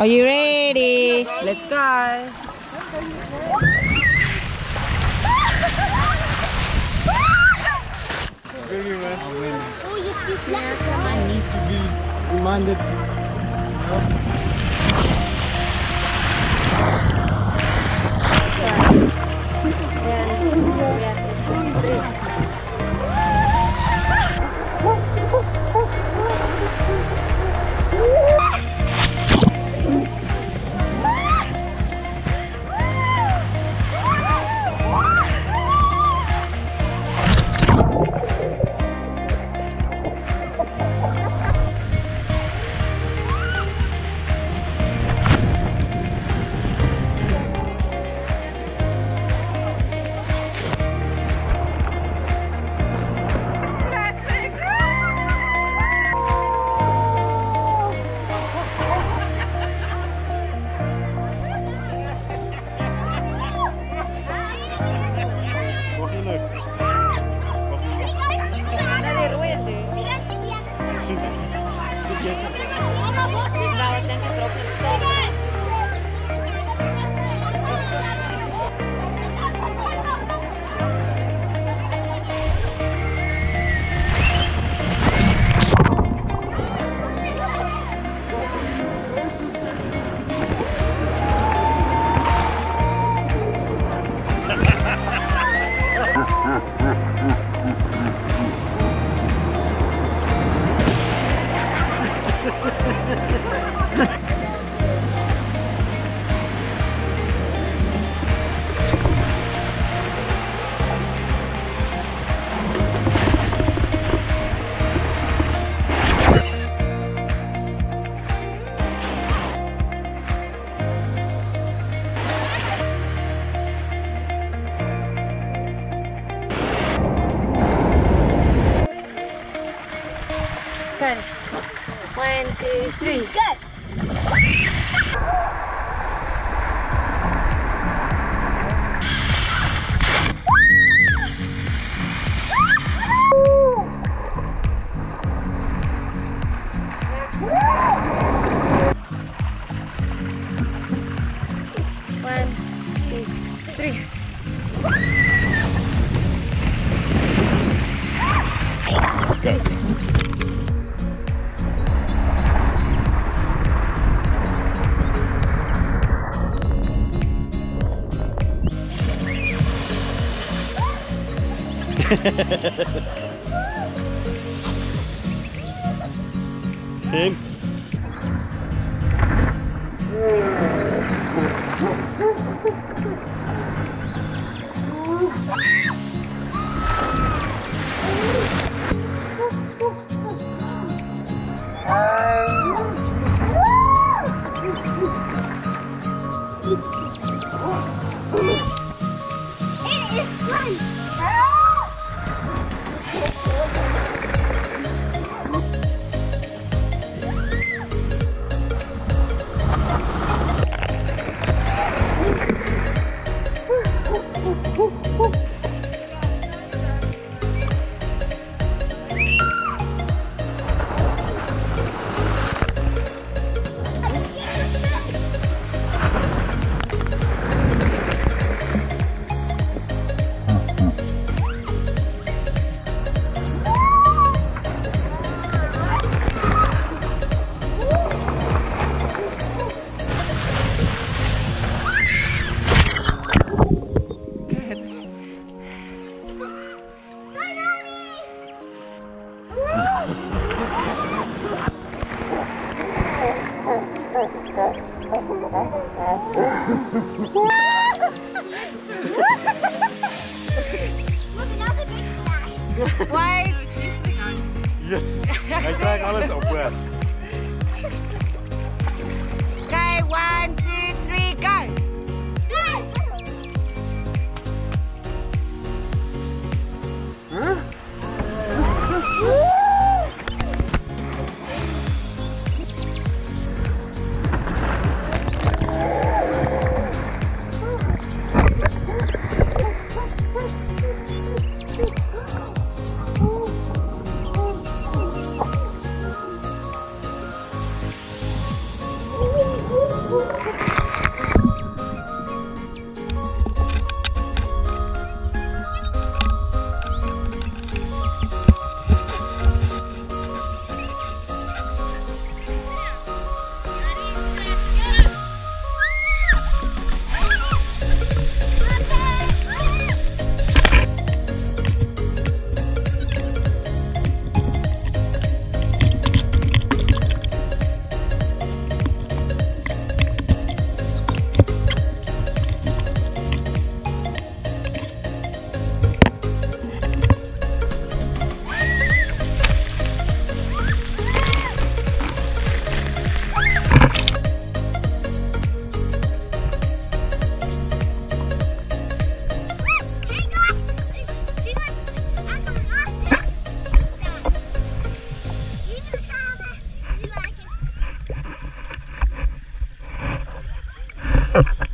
Are you ready? Let's go. Oh, you see flat. I need to be reminded. Super. Goed, Jesse. Nou, stel One, two, three, go! One, two, three. Tim. Wait! Yes. Hij krijgt alles op weg. Okay, one, Ha ha ha.